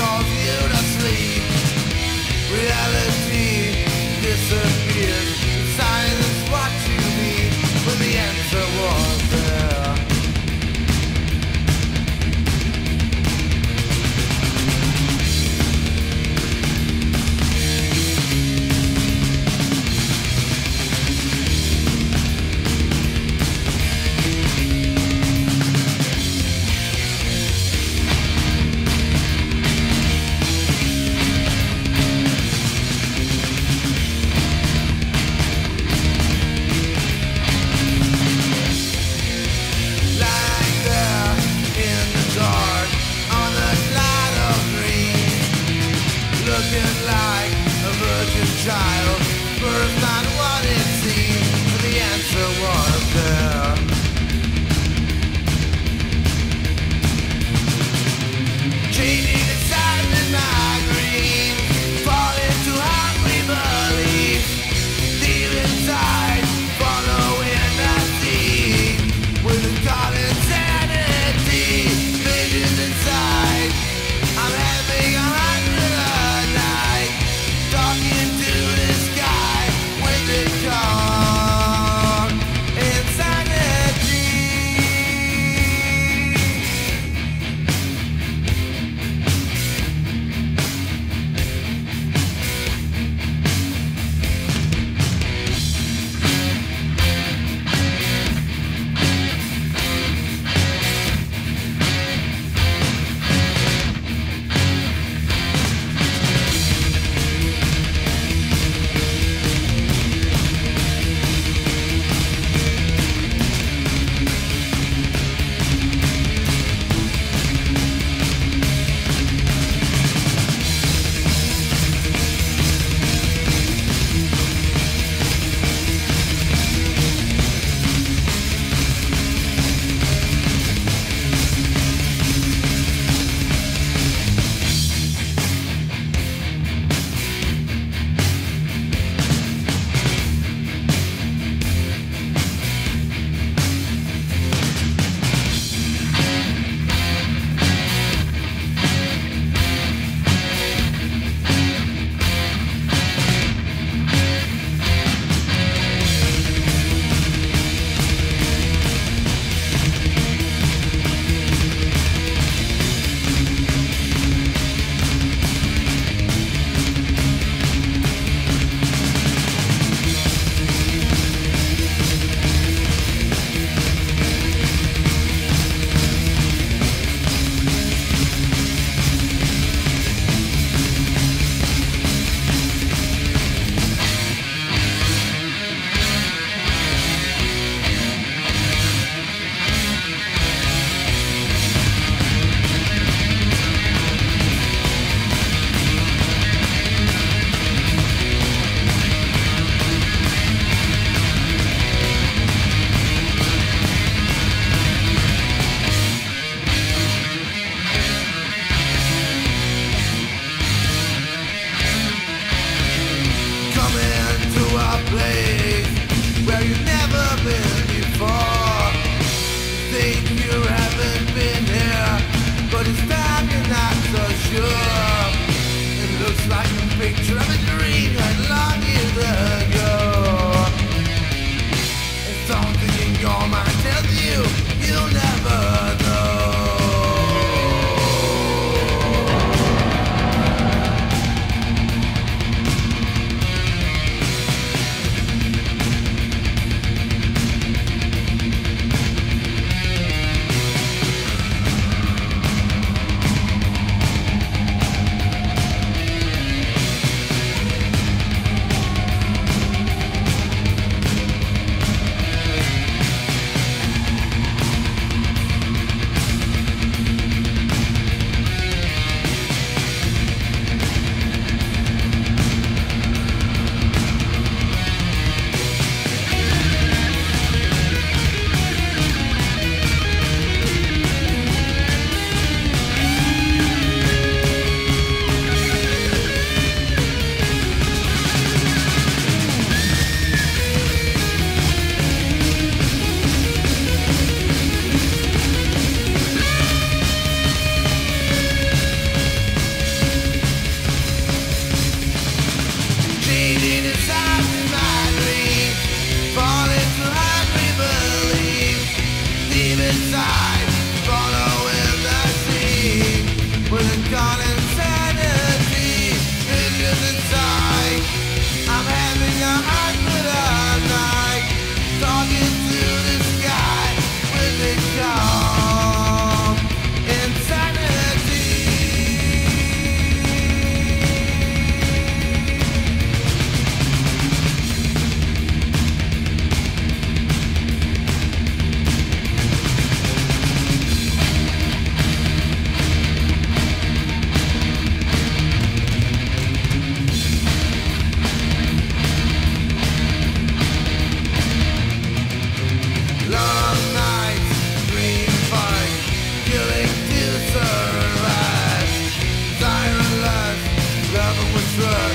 calls bleeding inside. prefer